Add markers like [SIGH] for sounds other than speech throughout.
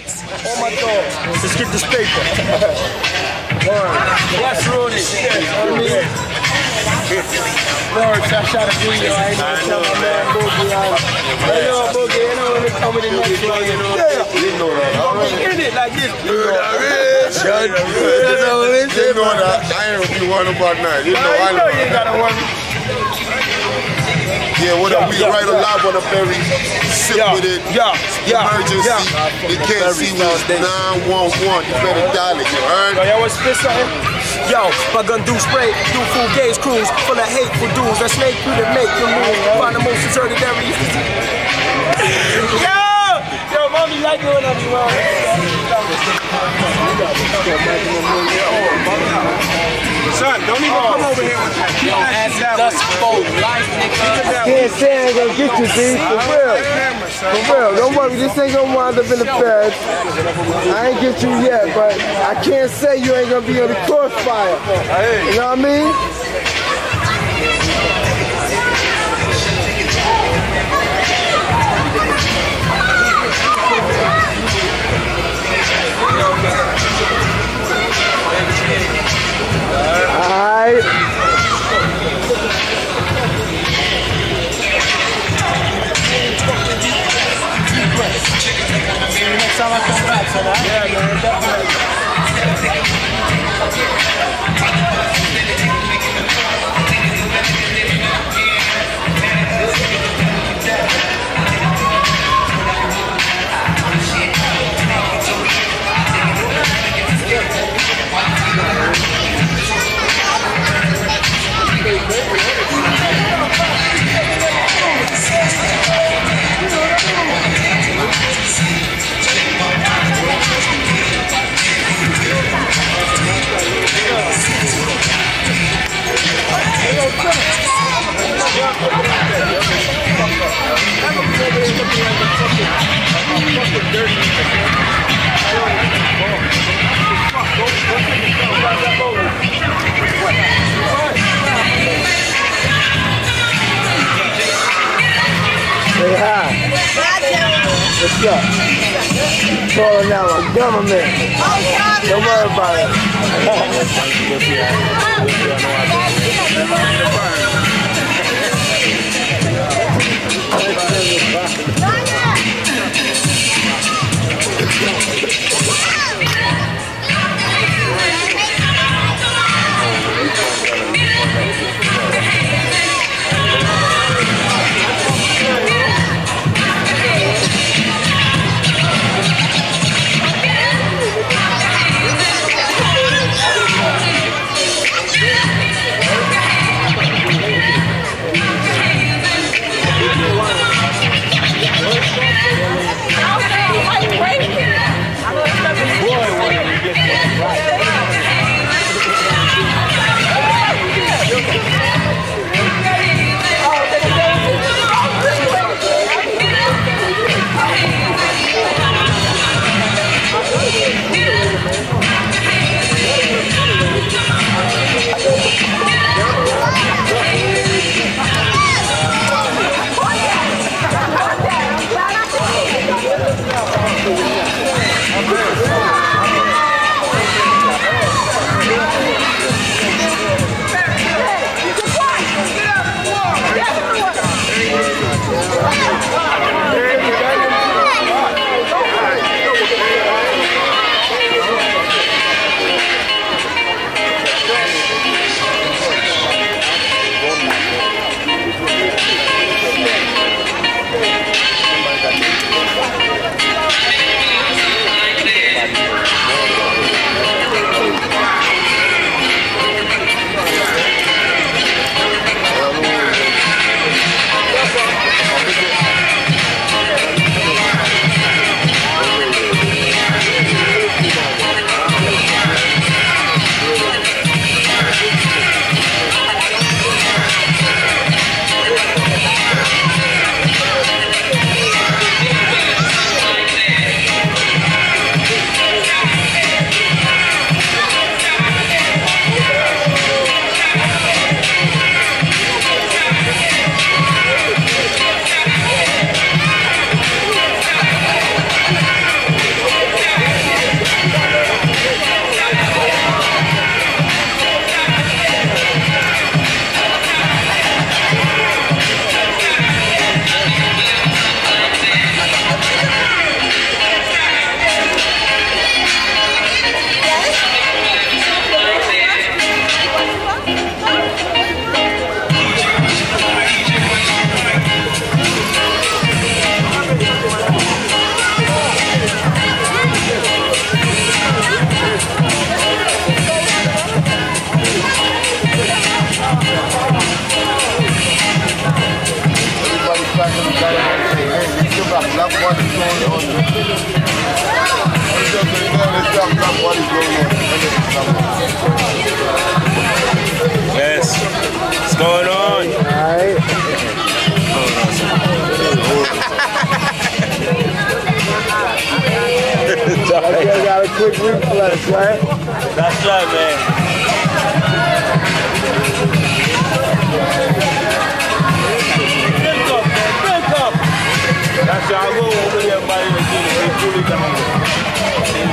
heads on my dog. Let's get this paper. That's Rudy. You know what I mean? Lord, I shot a video. I ain't gonna tell my man Boogie. I know Boogie. You know when they come with the next one, you know. Yeah. You know that. I'm in it like this. Shut up. You know that. I ain't be one about that. You know Nah, I you know you know. ain't gotta worry. Yeah, what up? We Yeah, right yeah. alive on a ferry. Sit Yeah, with it. yeah, yeah, Emergency. yeah. You can't see me. It's 911. You better dial it. You heard? Yo, y'all want spit something? Yo, my gun do spray, do full gauge crews, full of hateful dudes that snake through to make you move. Find the most deserted areas. [LAUGHS] Yo! Yo, mommy like it when I'm Son, don't even come over here with that. Keep that shit that way. Can't say I ain't gonna get you, B. For real. For real. Don't worry, this ain't gonna wind up in the feds. I ain't get you yet, but I can't say you ain't gonna be on the crossfire. You know what I mean? Say hi. What's up? Calling out my government. Don't worry about it. Yes. What's going on? Alright. That's you got a quick reflex, right? That's right, man. That's how I go over there, buddy, and see the big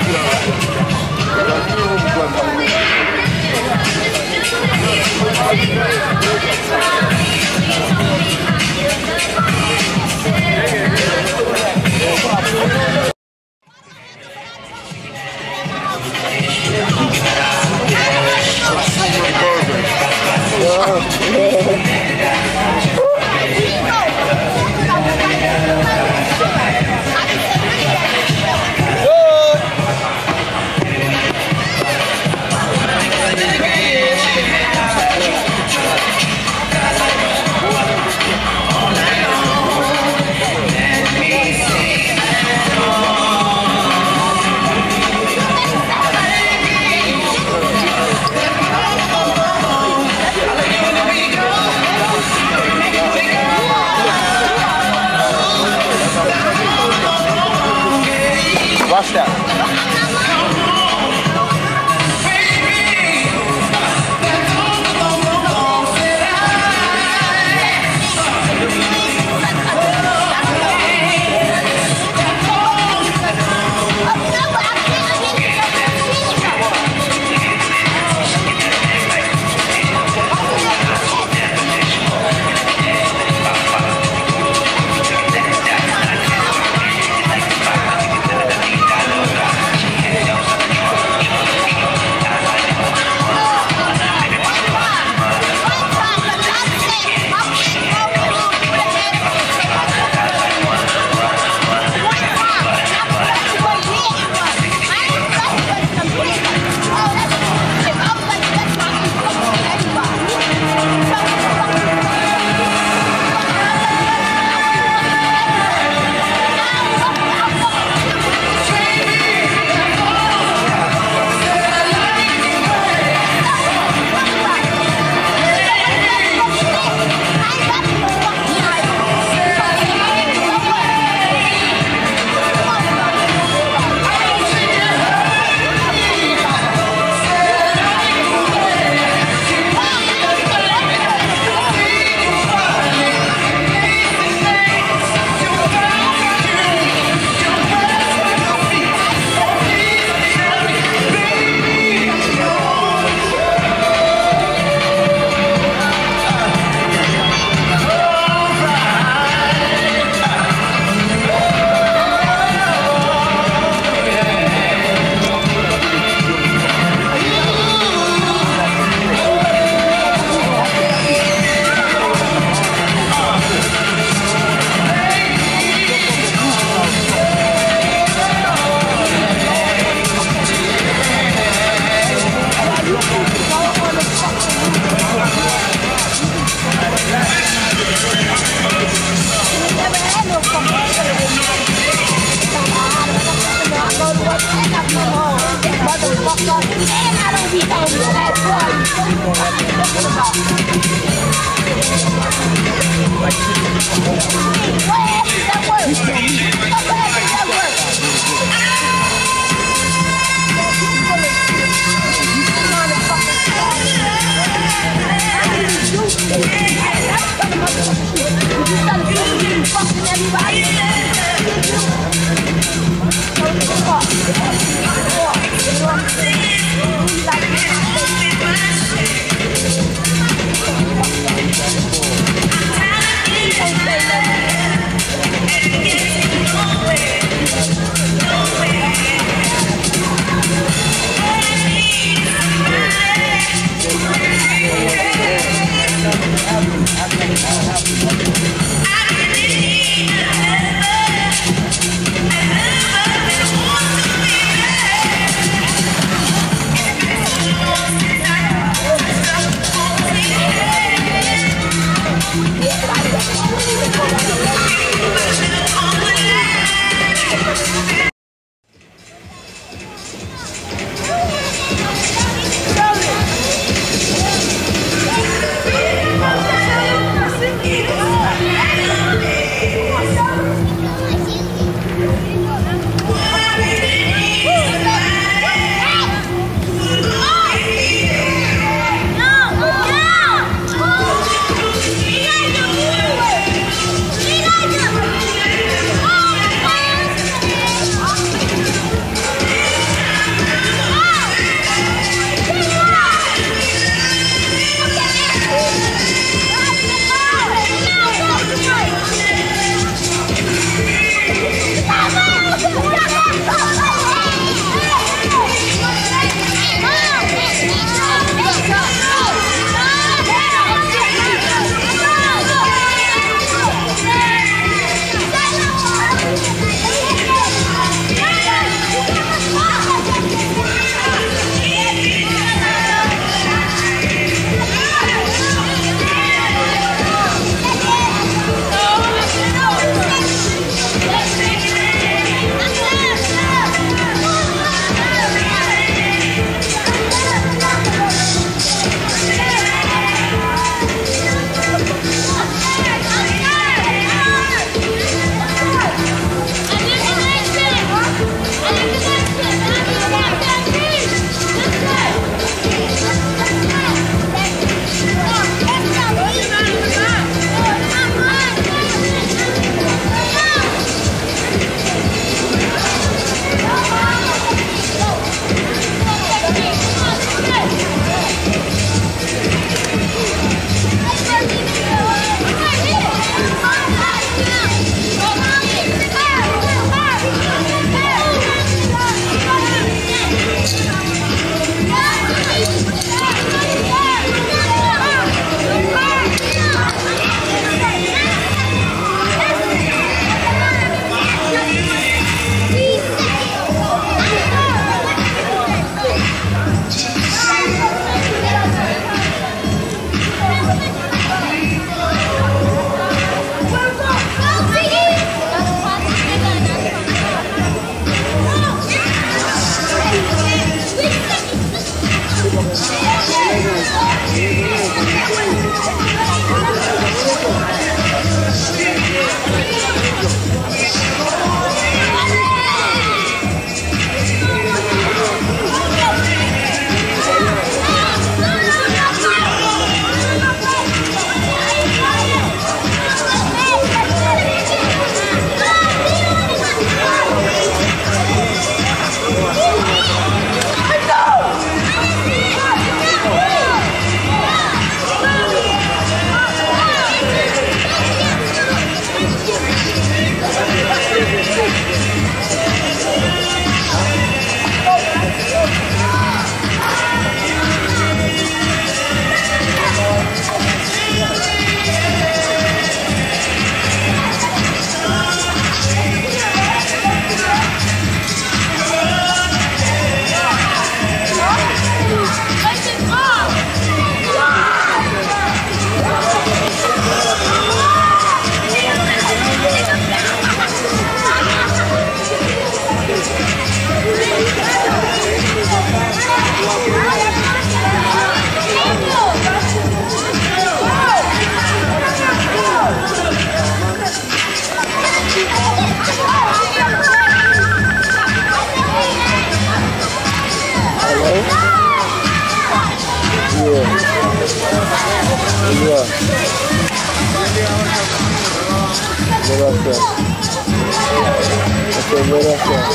Okay, right up there.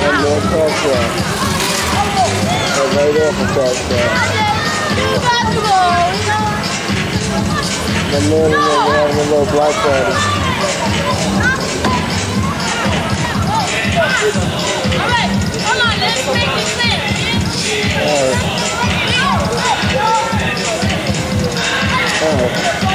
And no cross. And right off the there. The man there having a little black party. Come on. Oh.